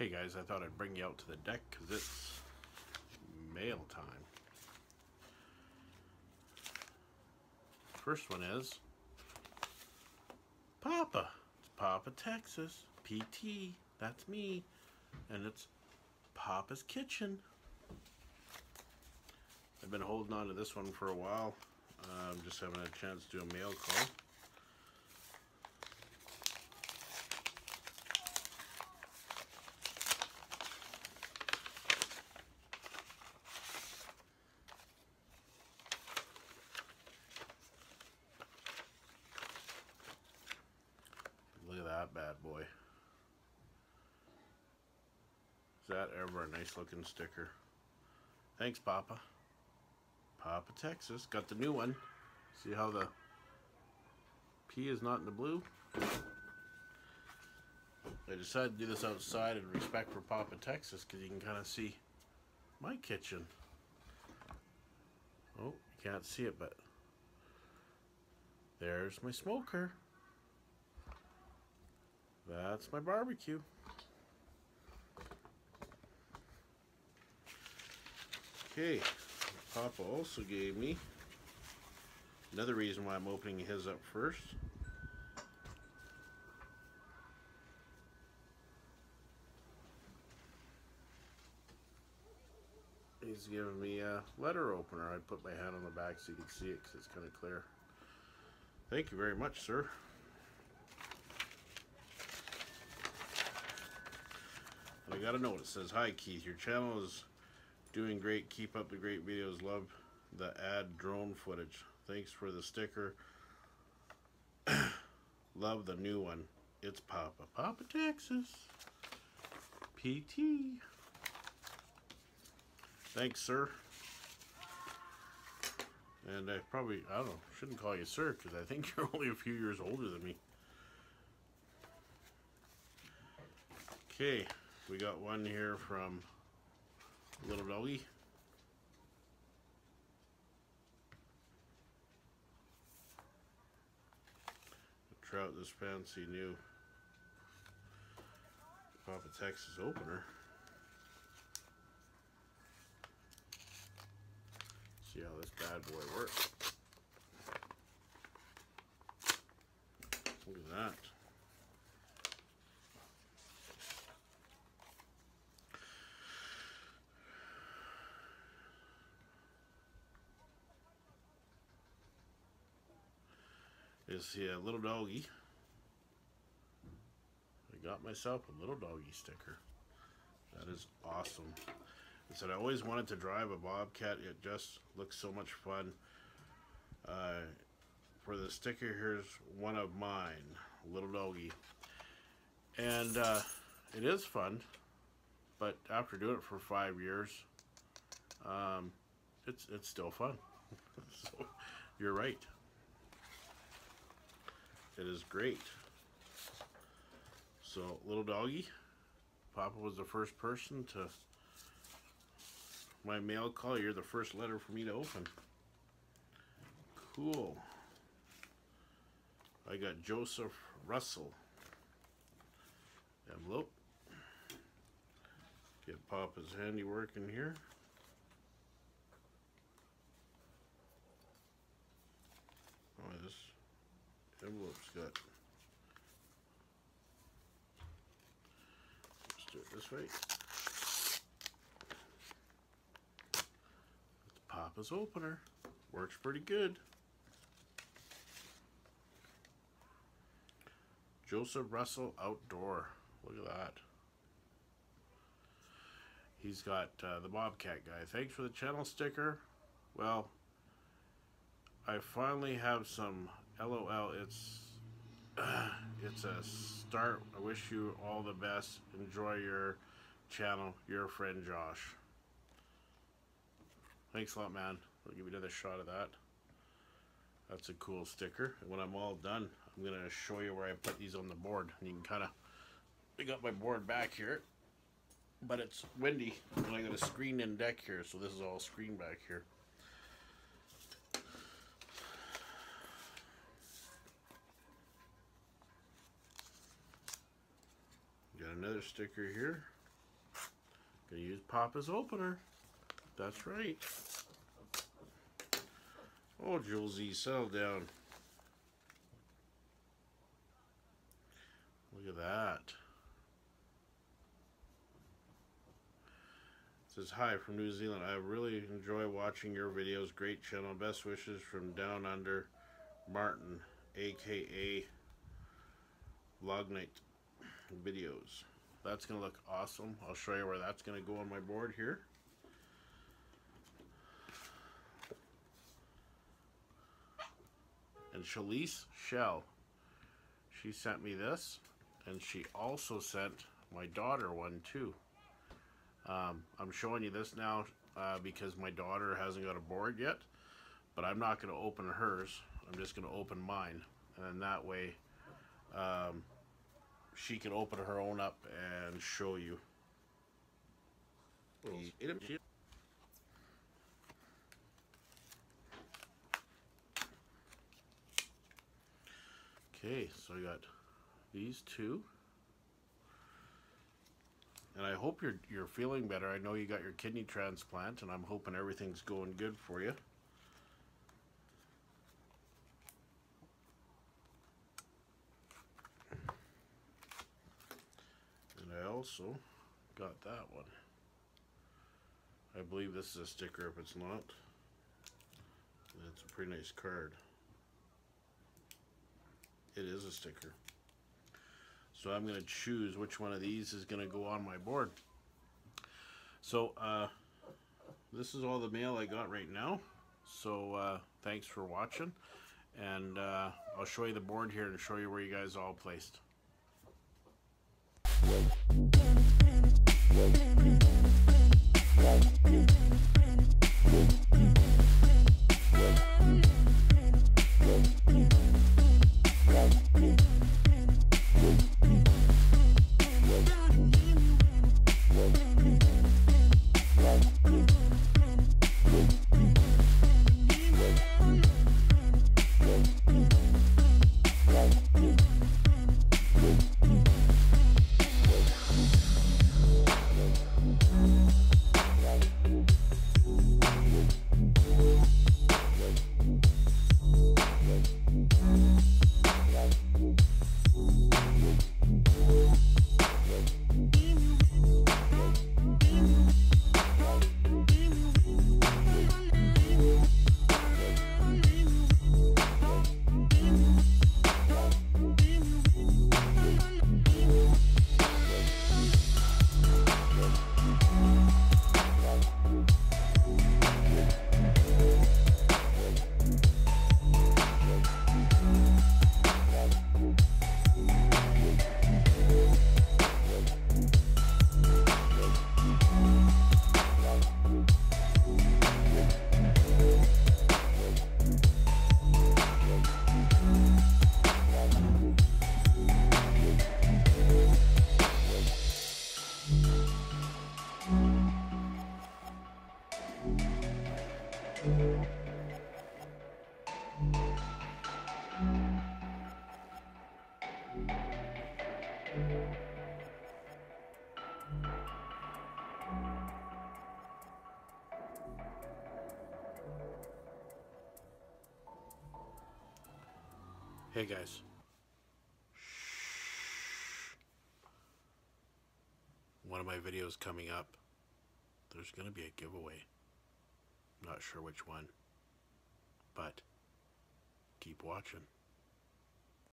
Hey guys, I thought I'd bring you out to the deck because it's mail time. First one is Papa. It's Papa Texas. PT. That's me. And it's Papa's Kitchen. I've been holding on to this one for a while. I'm um, just having a chance to do a mail call. Look at that bad boy. Is that ever a nice looking sticker? Thanks, Papa. Papa, Texas. Got the new one. See how the P is not in the blue? I decided to do this outside in respect for Papa, Texas, because you can kind of see my kitchen. Oh, you can't see it, but there's my smoker. That's my barbecue. Okay. Papa also gave me another reason why I'm opening his up first. He's giving me a letter opener. I put my hand on the back so you can see it because it's kind of clear. Thank you very much, sir. I got a note. It says, Hi, Keith. Your channel is Doing great. Keep up the great videos. Love the ad drone footage. Thanks for the sticker. Love the new one. It's Papa. Papa, Texas. PT. Thanks, sir. And I probably, I don't know, shouldn't call you sir because I think you're only a few years older than me. Okay, we got one here from little doggy. Trout this fancy new Papa Texas opener. See how this bad boy works. Look at that. Is little doggy. I got myself a little doggy sticker. That is awesome. I said I always wanted to drive a Bobcat. It just looks so much fun. Uh, for the sticker, here's one of mine, little doggy. And uh, it is fun, but after doing it for five years, um, it's it's still fun. so you're right. It is great. So, little doggy. Papa was the first person to my mail call. You're the first letter for me to open. Cool. I got Joseph Russell. Envelope. Get Papa's handiwork in here. Oh, this envelope's let's do it this way. It's Papa's opener. Works pretty good. Joseph Russell Outdoor. Look at that. He's got uh, the Bobcat guy. Thanks for the channel sticker. Well I finally have some. LOL. It's it's a start. I wish you all the best. Enjoy your channel. Your friend Josh. Thanks a lot, man. I'll give you another shot of that. That's a cool sticker. When I'm all done, I'm going to show you where I put these on the board. And you can kind of... I got my board back here. But it's windy. And I got a screen in deck here. So this is all screen back here. Got another sticker here. Gonna use Papa's opener. That's right. Oh, Julesy, settle down. Look at that. It says, Hi from New Zealand. I really enjoy watching your videos. Great channel. Best wishes from Down Under Martin, aka Vlognit videos. That's going to look awesome. I'll show you where that's going to go on my board here. And Shalise Shell, she sent me this, and she also sent my daughter one too. Um, I'm showing you this now uh, because my daughter hasn't got a board yet, but I'm not going to open hers. I'm just going to open mine, and that way um, she can open her own up and show you. Okay, so I got these two. And I hope you're you're feeling better. I know you got your kidney transplant and I'm hoping everything's going good for you. And I also got that one. I believe this is a sticker if it's not. It's a pretty nice card. It is a sticker. So I'm going to choose which one of these is going to go on my board. So uh, this is all the mail I got right now. So uh, thanks for watching. And uh, I'll show you the board here and show you where you guys all placed. Thank you. Hey guys. One of my videos coming up, there's going to be a giveaway. Not sure which one, but keep watching.